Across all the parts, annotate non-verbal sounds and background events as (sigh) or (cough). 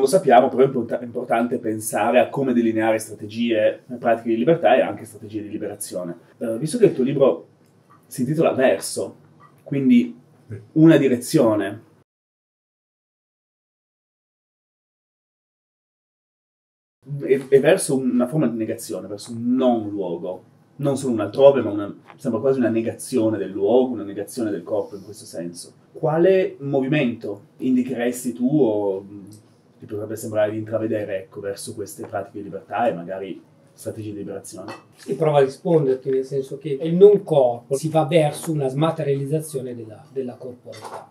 non lo sappiamo, però è importante pensare a come delineare strategie, pratiche di libertà e anche strategie di liberazione. Uh, visto che il tuo libro si intitola Verso, quindi una direzione, è, verso una forma di negazione, verso un non luogo, non solo un altrove, ma una, sembra quasi una negazione del luogo, una negazione del corpo in questo senso. Quale movimento indicheresti tu o ti potrebbe sembrare di intravedere ecco, verso queste pratiche di libertà e magari strategie di liberazione? Si prova a risponderti nel senso che il non corpo si va verso una smaterializzazione della, della corporalità.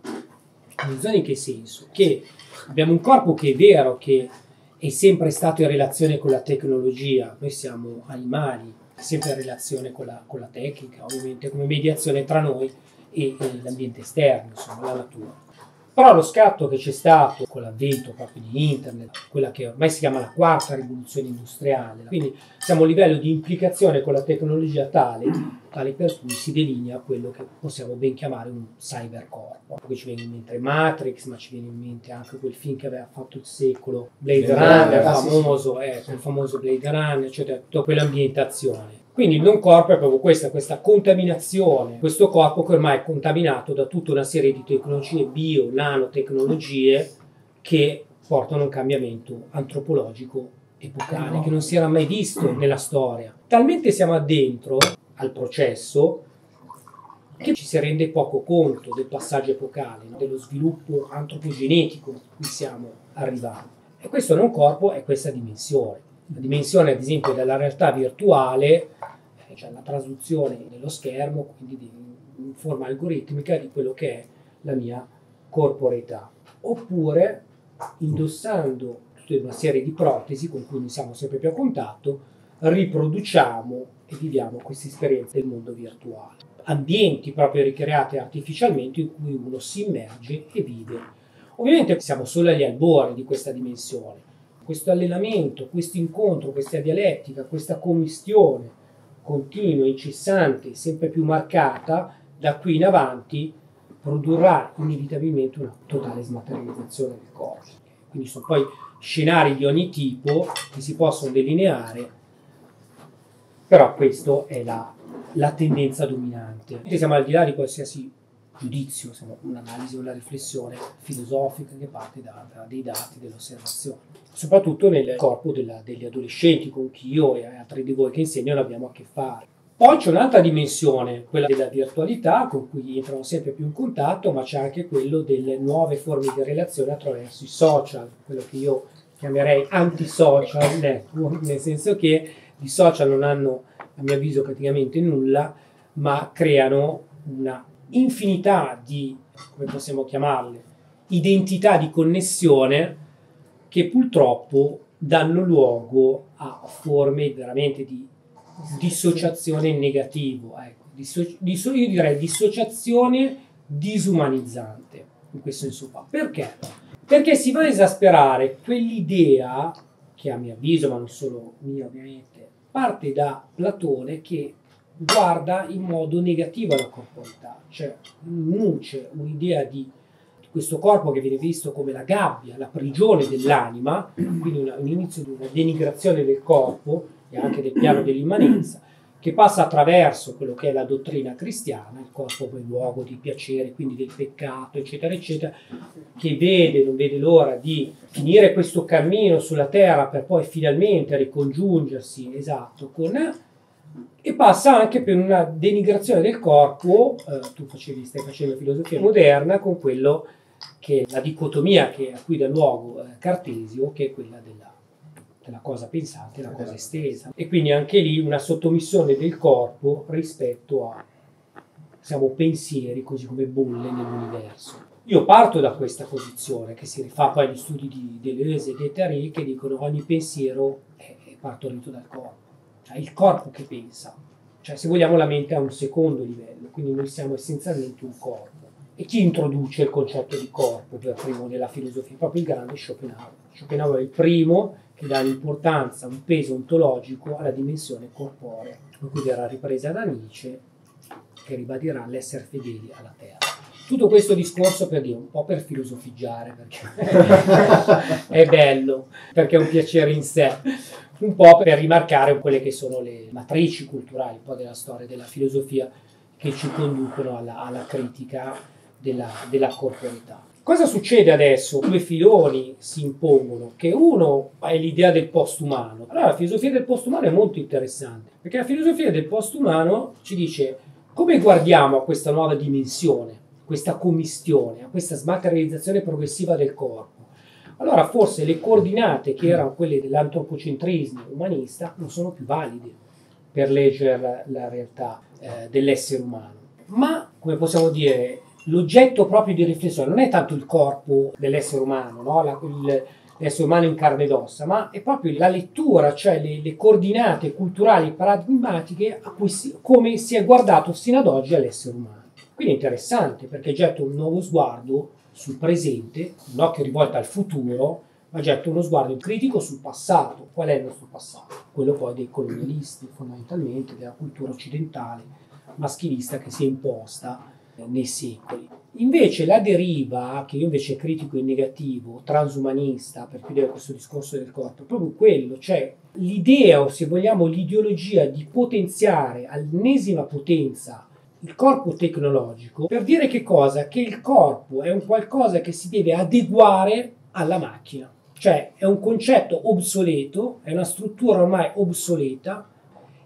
In che senso? Che abbiamo un corpo che è vero che è sempre stato in relazione con la tecnologia, noi siamo animali, sempre in relazione con la, con la tecnica, ovviamente come mediazione tra noi e, e l'ambiente esterno, insomma la natura. Però lo scatto che c'è stato con l'avvento proprio di internet, quella che ormai si chiama la quarta rivoluzione industriale, quindi siamo a livello di implicazione con la tecnologia tale, tale per cui si delinea quello che possiamo ben chiamare un cybercorpo. Poi ci viene in mente Matrix, ma ci viene in mente anche quel film che aveva fatto il secolo, Blade Runner, famoso, eh, il famoso Blade Runner, cioè tutta quell'ambientazione. Quindi il non corpo è proprio questa, questa contaminazione, questo corpo che ormai è contaminato da tutta una serie di tecnologie bio, nanotecnologie che portano a un cambiamento antropologico epocale che non si era mai visto nella storia. Talmente siamo addentro al processo che ci si rende poco conto del passaggio epocale, dello sviluppo antropogenetico a cui siamo arrivati. E questo non corpo è questa dimensione la dimensione ad esempio della realtà virtuale, cioè la traduzione dello schermo, quindi di, in forma algoritmica di quello che è la mia corporeità. Oppure indossando tutta una serie di protesi con cui noi siamo sempre più a contatto, riproduciamo e viviamo queste esperienze del mondo virtuale. Ambienti proprio ricreati artificialmente in cui uno si immerge e vive. Ovviamente siamo solo agli albori di questa dimensione questo allenamento, questo incontro, questa dialettica, questa commistione continua, incessante, sempre più marcata, da qui in avanti produrrà inevitabilmente una totale smaterializzazione del corpo. Quindi sono poi scenari di ogni tipo che si possono delineare, però questa è la, la tendenza dominante. Siamo al di là di qualsiasi giudizio, un'analisi, una riflessione filosofica che parte da, da dei dati, dell'osservazione, soprattutto nel corpo della, degli adolescenti con chi io e altri di voi che insegnano abbiamo a che fare. Poi c'è un'altra dimensione, quella della virtualità, con cui entrano sempre più in contatto, ma c'è anche quello delle nuove forme di relazione attraverso i social, quello che io chiamerei anti-social network, nel senso che i social non hanno, a mio avviso, praticamente nulla, ma creano una infinità di, come possiamo chiamarle, identità di connessione che purtroppo danno luogo a forme veramente di dissociazione negativo, ecco, disso- io direi dissociazione disumanizzante, in questo senso qua. Perché? Perché si va a esasperare quell'idea, che a mio avviso, ma non solo mia ovviamente, parte da Platone che guarda in modo negativo alla corporalità, cioè nuce un'idea di questo corpo che viene visto come la gabbia, la prigione dell'anima, quindi una, un inizio di una denigrazione del corpo e anche del piano dell'immanenza, che passa attraverso quello che è la dottrina cristiana, il corpo come luogo di piacere, quindi del peccato, eccetera, eccetera, che vede, non vede l'ora di finire questo cammino sulla terra per poi finalmente ricongiungersi, esatto, con e passa anche per una denigrazione del corpo, eh, tu facevi, stai facendo filosofia moderna, con quello che è la dicotomia che, a cui dà luogo eh, Cartesio, che è quella della, della cosa pensante, la cosa estesa. E quindi anche lì una sottomissione del corpo rispetto a, siamo pensieri, così come bolle nell'universo. Io parto da questa posizione che si rifà poi agli studi di Deleuze e Guattari che dicono ogni pensiero è partorito dal corpo cioè il corpo che pensa, cioè se vogliamo la mente a un secondo livello, quindi noi siamo essenzialmente un corpo. E chi introduce il concetto di corpo per primo nella filosofia? Proprio il grande Schopenhauer. Schopenhauer è il primo che dà l'importanza, un peso ontologico alla dimensione corporea, con cui verrà ripresa da Nietzsche, che ribadirà l'essere fedeli alla terra. Tutto questo discorso per dire un po' per filosofiggiare, perché (laughs) è bello, perché è un piacere in sé, un po' per rimarcare quelle che sono le matrici culturali un po' della storia della filosofia che ci conducono alla, alla critica della, della corporità. Cosa succede adesso? Due filoni si impongono, che uno è l'idea del postumano. Allora la filosofia del postumano è molto interessante, perché la filosofia del postumano ci dice come guardiamo a questa nuova dimensione, questa commistione, a questa smaterializzazione progressiva del corpo. Allora forse le coordinate che erano quelle dell'antropocentrismo umanista non sono più valide per leggere la, la realtà eh, dell'essere umano. Ma, come possiamo dire, l'oggetto proprio di riflessione non è tanto il corpo dell'essere umano, no? la, il, l'essere umano in carne ed ossa, ma è proprio la lettura, cioè le, le coordinate culturali paradigmatiche a cui si, come si è guardato sino ad oggi all'essere umano. Quindi è interessante perché getta un nuovo sguardo sul presente, un occhio rivolto al futuro, ma getta uno sguardo critico sul passato. Qual è il nostro passato? Quello poi dei colonialisti, fondamentalmente, della cultura occidentale maschilista che si è imposta nei secoli. Invece la deriva, che io invece critico in negativo, transumanista, per chiudere questo discorso del corpo, è proprio quello, cioè l'idea, o se vogliamo l'ideologia di potenziare all'ennesima potenza il corpo tecnologico, per dire che cosa? Che il corpo è un qualcosa che si deve adeguare alla macchina. Cioè è un concetto obsoleto, è una struttura ormai obsoleta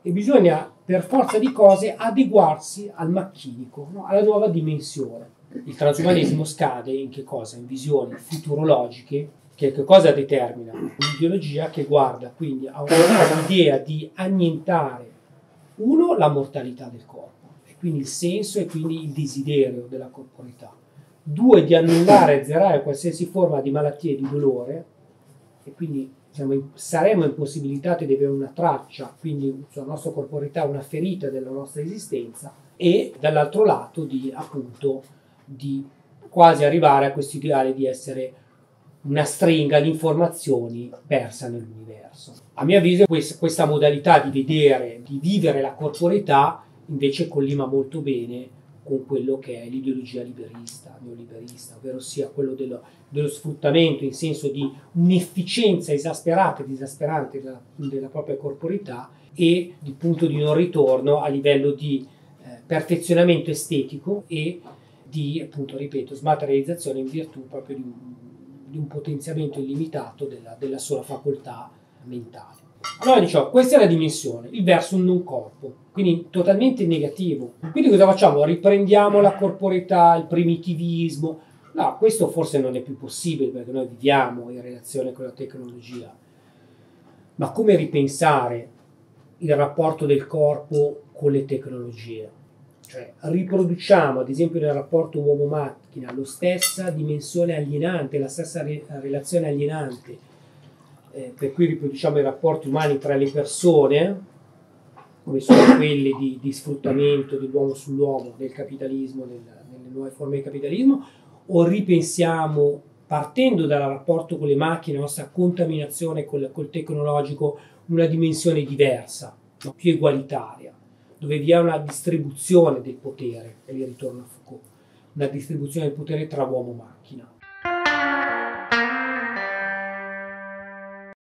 e bisogna per forza di cose adeguarsi al macchinico, no? alla nuova dimensione. Il transumanesimo scade in che cosa? In visioni futurologiche che, che cosa determina? Un'ideologia che guarda quindi a un'idea di annientare, uno, la mortalità del corpo, quindi il senso e quindi il desiderio della corporità. Due, di annullare e azzerare qualsiasi forma di malattia e di dolore, e quindi siamo, saremo impossibilitati di avere una traccia, quindi sulla nostra corporità una ferita della nostra esistenza e dall'altro lato di appunto di quasi arrivare a questo ideale di essere una stringa di informazioni persa nell'universo. A mio avviso questa modalità di vedere, di vivere la corporità invece collima molto bene con quello che è l'ideologia liberista, neoliberista, ovvero sia quello dello, dello sfruttamento in senso di un'efficienza esasperata e disasperante della, della, propria corporità e di punto di non ritorno a livello di eh, perfezionamento estetico e di, appunto, ripeto, smaterializzazione in virtù proprio di un, di un potenziamento illimitato della, della sola facoltà mentale. Allora diciamo, questa è la dimensione, il verso non corpo, quindi totalmente negativo. Quindi cosa facciamo? Riprendiamo la corporità, il primitivismo. No, questo forse non è più possibile perché noi viviamo in relazione con la tecnologia. Ma come ripensare il rapporto del corpo con le tecnologie? Cioè, riproduciamo, ad esempio, nel rapporto uomo-macchina, la stessa dimensione alienante, la stessa re- relazione alienante eh, per cui riproduciamo i rapporti umani tra le persone, come sono quelli di, di sfruttamento dell'uomo sull'uomo, del capitalismo, del, delle nuove forme di capitalismo, o ripensiamo, partendo dal rapporto con le macchine, la nostra contaminazione col, col tecnologico, una dimensione diversa, no? più egualitaria, dove vi è una distribuzione del potere, e lì ritorno a Foucault, una distribuzione del potere tra uomo e macchina